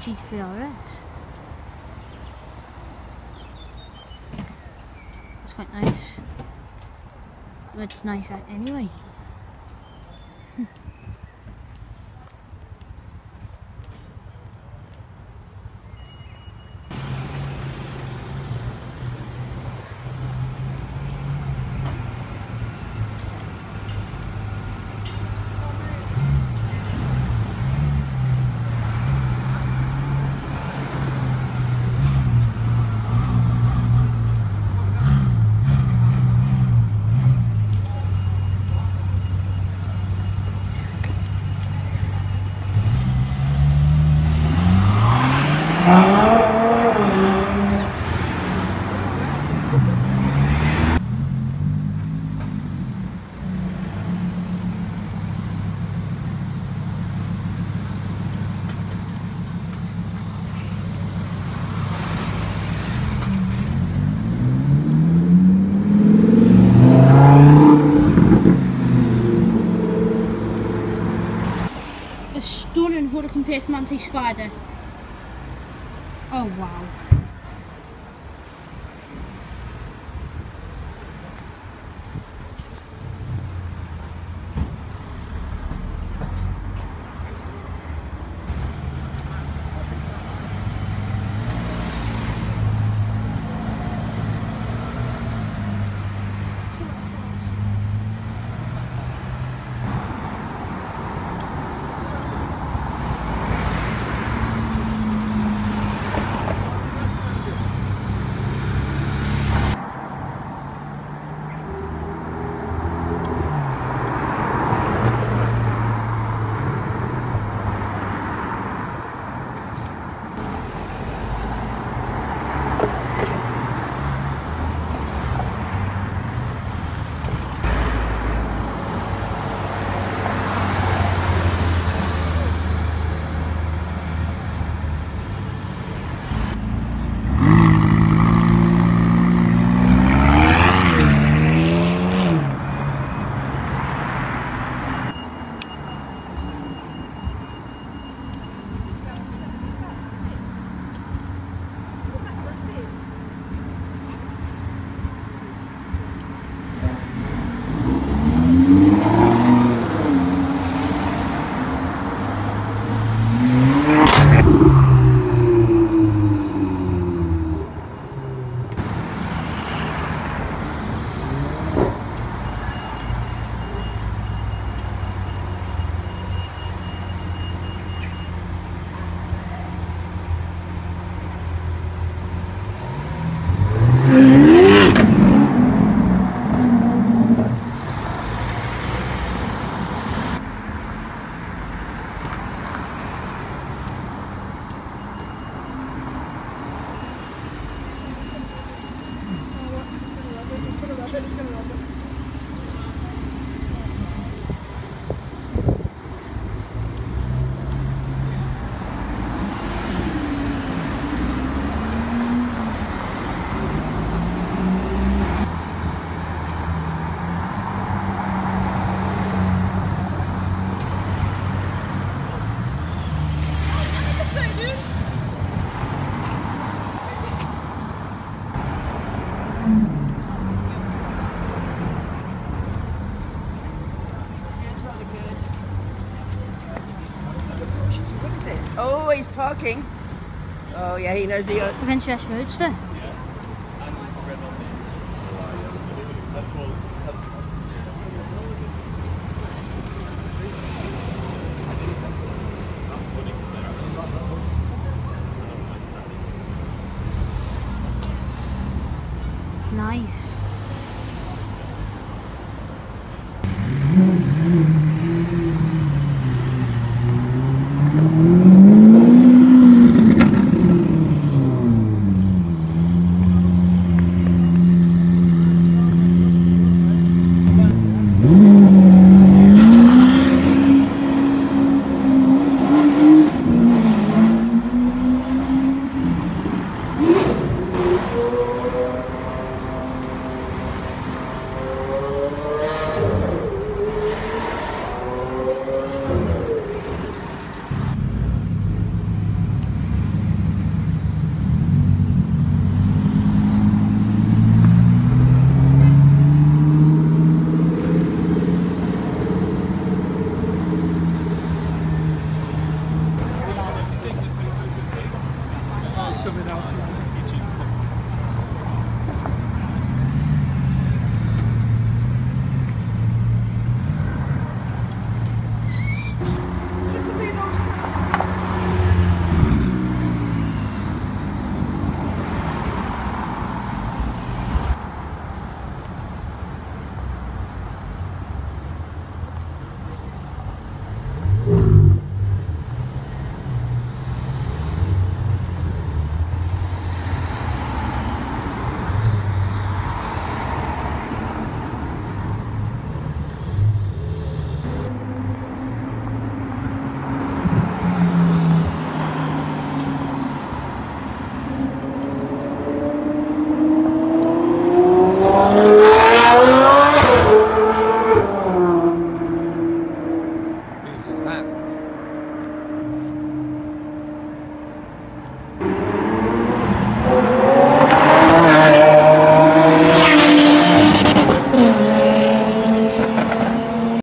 nice GT3 RS. It's quite nice. It's nice anyway. stunning hood compared to Monty Spider. Oh wow. Oh yeah, he knows the. Aventador S Roadster. No.